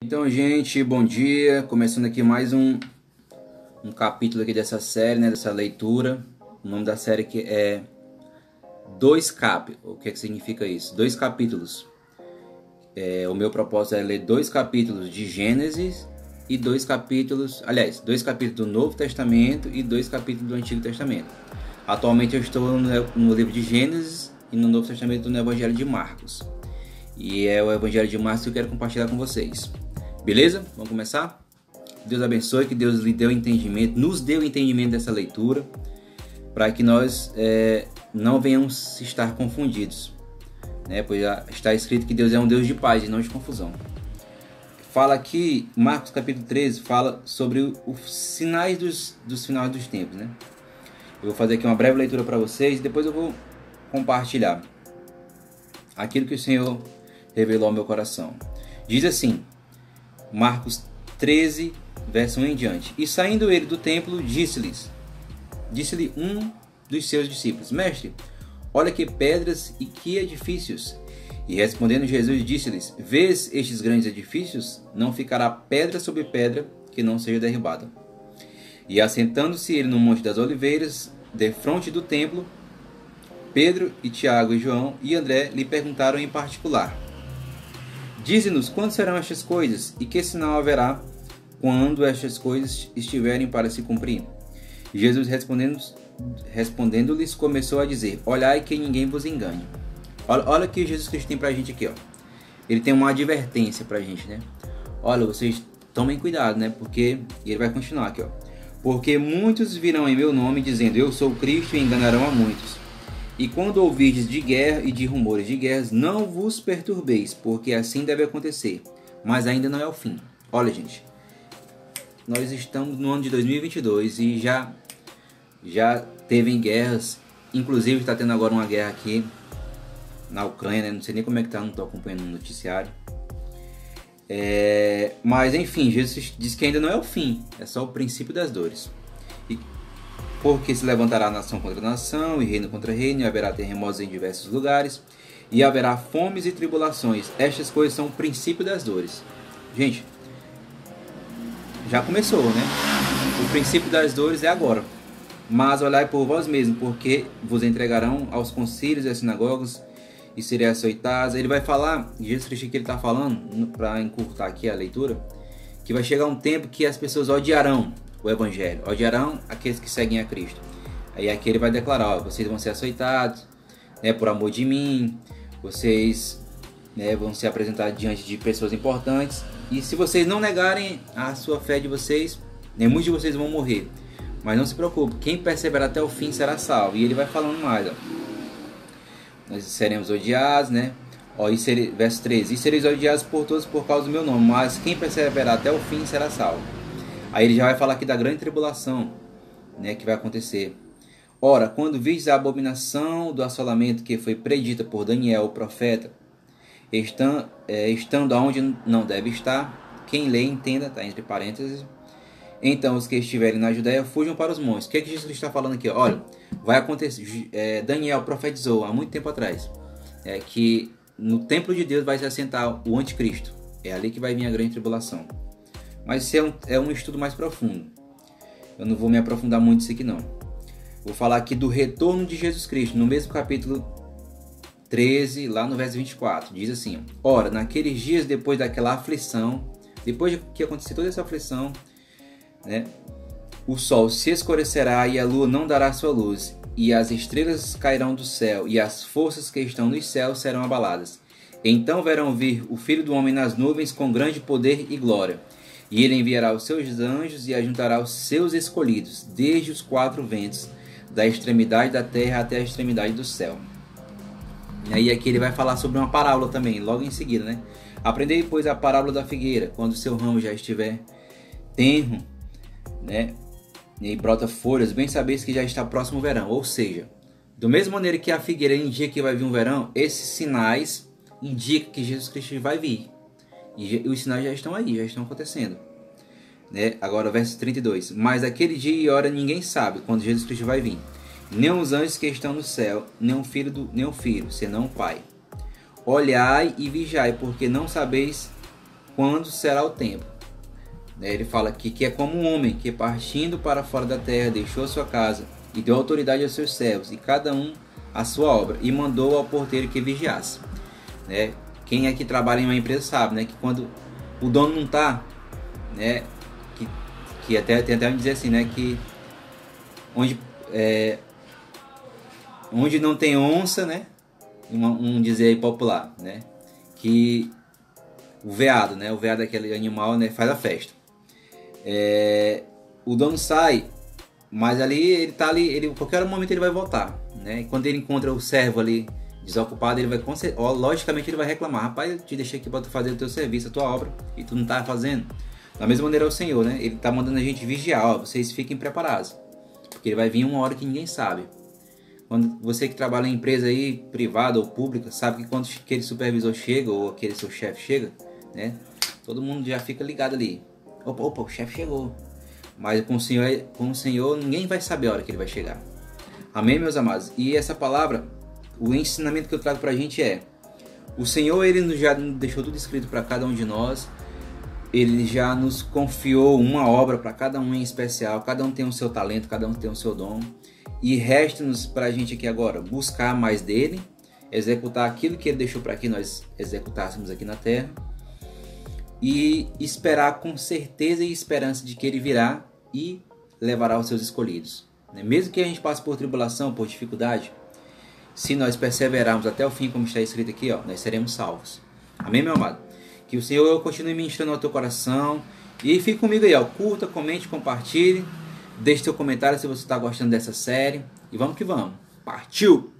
Então, gente, bom dia. Começando aqui mais um, um capítulo aqui dessa série, né, dessa leitura. O nome da série que é Dois Cap. O que, é que significa isso? Dois capítulos. É, o meu propósito é ler dois capítulos de Gênesis e dois capítulos, aliás, dois capítulos do Novo Testamento e dois capítulos do Antigo Testamento. Atualmente eu estou no, no livro de Gênesis e no Novo Testamento no Evangelho de Marcos. E é o Evangelho de Marcos que eu quero compartilhar com vocês. Beleza? Vamos começar? Deus abençoe, que Deus lhe deu entendimento, nos deu entendimento dessa leitura, para que nós é, não venhamos estar confundidos. Né? Pois está escrito que Deus é um Deus de paz e não de confusão. Fala aqui, Marcos capítulo 13, fala sobre os sinais dos, dos finais dos tempos. Né? Eu vou fazer aqui uma breve leitura para vocês, depois eu vou compartilhar aquilo que o Senhor revelou ao meu coração. Diz assim: Marcos 13, verso 1 em diante. E saindo ele do templo, disse-lhes: Disse-lhe um dos seus discípulos: Mestre, olha que pedras e que edifícios. E respondendo Jesus, disse-lhes: Vês estes grandes edifícios? Não ficará pedra sobre pedra que não seja derribada. E assentando-se ele no Monte das Oliveiras, defronte do templo, Pedro e Tiago e João e André lhe perguntaram em particular: Dize-nos quando serão estas coisas e que sinal haverá quando estas coisas estiverem para se cumprir. Jesus respondendo-lhes respondendo começou a dizer: Olhai que ninguém vos engane. Olha, olha o que Jesus Cristo tem para a gente aqui, ó. Ele tem uma advertência para a gente, né? Olha, vocês tomem cuidado, né? Porque ele vai continuar aqui, ó. Porque muitos virão em meu nome dizendo: Eu sou Cristo e enganarão a muitos. E quando ouvirdes de guerra e de rumores de guerras, não vos perturbeis, porque assim deve acontecer. Mas ainda não é o fim. Olha, gente, nós estamos no ano de 2022 e já já teve guerras, inclusive está tendo agora uma guerra aqui na Ucrânia, né? não sei nem como é que tá, não estou acompanhando no noticiário. É, mas enfim, Jesus diz que ainda não é o fim, é só o princípio das dores. E porque se levantará nação contra nação e reino contra reino, e haverá terremotos em diversos lugares, e haverá fomes e tribulações. Estas coisas são o princípio das dores. Gente, já começou, né? O princípio das dores é agora. Mas olhai por vós mesmos, porque vos entregarão aos concílios e às sinagogas e sereis açoitados. Ele vai falar, Jesus Cristo que ele está falando, para encurtar aqui a leitura, que vai chegar um tempo que as pessoas odiarão o evangelho. Odiarão aqueles que seguem a Cristo. Aí aqui ele vai declarar, ó, vocês vão ser açoitados, né, por amor de mim, vocês né, vão ser apresentados diante de pessoas importantes. E se vocês não negarem a sua fé de vocês, né, muitos de vocês vão morrer. Mas não se preocupe, quem perseverar até o fim será salvo. E ele vai falando mais, ó. Nós seremos odiados, né? Ó, e ser, verso 13: E sereis odiados por todos por causa do meu nome, mas quem perseverar até o fim será salvo. Aí ele já vai falar aqui da grande tribulação, né, que vai acontecer. Ora, quando vistes a abominação do assolamento que foi predita por Daniel, o profeta, estando, é, estando onde não deve estar, quem lê entenda, tá entre parênteses. Então os que estiverem na Judéia fujam para os montes. O que é que Jesus está falando aqui? Olha, vai acontecer. É, Daniel profetizou há muito tempo atrás é, que no templo de Deus vai se assentar o anticristo. É ali que vai vir a grande tribulação. Mas isso é um, é um estudo mais profundo. Eu não vou me aprofundar muito nisso aqui não. Vou falar aqui do retorno de Jesus Cristo, no mesmo capítulo 13, lá no verso 24. Diz assim: Ora, naqueles dias depois daquela aflição, depois que acontecer toda essa aflição, né, o sol se escurecerá e a lua não dará sua luz, e as estrelas cairão do céu, e as forças que estão nos céus serão abaladas. Então verão vir o Filho do Homem nas nuvens com grande poder e glória. E ele enviará os seus anjos e ajuntará os seus escolhidos, desde os quatro ventos, da extremidade da terra até a extremidade do céu. E aí aqui ele vai falar sobre uma parábola também, logo em seguida, né? Aprendei, pois, a parábola da figueira, quando o seu ramo já estiver tenro, né? E brota folhas, bem sabeis que já está próximo o verão. Ou seja, do mesma maneira que a figueira indica que vai vir um verão, esses sinais indicam que Jesus Cristo vai vir. E os sinais já estão aí, já estão acontecendo. Né? Agora, verso 32. Mas aquele dia e hora ninguém sabe quando Jesus Cristo vai vir. Nem os anjos que estão no céu, nem o filho, do, nem o filho senão o Pai. Olhai e vigiai, porque não sabeis quando será o tempo. Né? Ele fala aqui que é como um homem que partindo para fora da terra deixou sua casa e deu autoridade aos seus servos e cada um a sua obra e mandou ao porteiro que vigiasse. Né? Quem é que trabalha em uma empresa sabe, né, que quando o dono não está, né, que, que até tem até dizer assim, né, que onde é, onde não tem onça, né, um, dizer popular, né, que o veado, né, o veado é aquele animal, né, faz a festa. É, o dono sai, mas ali ele tá ali, ele qualquer momento ele vai voltar, né? E quando ele encontra o servo ali desocupado, ele vai logicamente ele vai reclamar, rapaz, eu te deixei aqui para tu fazer o teu serviço, a tua obra, e tu não tá fazendo. Da mesma maneira o Senhor, né? Ele tá mandando a gente vigiar, ó, vocês fiquem preparados. Porque ele vai vir uma hora que ninguém sabe. Quando você que trabalha em empresa aí privada ou pública, sabe que quando aquele supervisor chega ou aquele seu chefe chega, né? Todo mundo já fica ligado ali. Opa, opa, o chefe chegou. Mas com o Senhor, com o Senhor ninguém vai saber a hora que ele vai chegar. Amém, meus amados? E essa palavra, o ensinamento que eu trago para a gente é: o Senhor ele já deixou tudo escrito para cada um de nós. Ele já nos confiou uma obra para cada um em especial. Cada um tem o seu talento, cada um tem o seu dom. E resta-nos para a gente aqui agora buscar mais dele, executar aquilo que ele deixou para que nós executássemos aqui na terra e esperar com certeza e esperança de que ele virá e levará os seus escolhidos. Né? Mesmo que a gente passe por tribulação, por dificuldade, se nós perseverarmos até o fim, como está escrito aqui, ó, nós seremos salvos. Amém, meu amado? Que o Senhor continue ministrando ao teu coração. E fique comigo aí, ó. Curta, comente, compartilhe. Deixe seu comentário se você está gostando dessa série. E vamos que vamos. Partiu!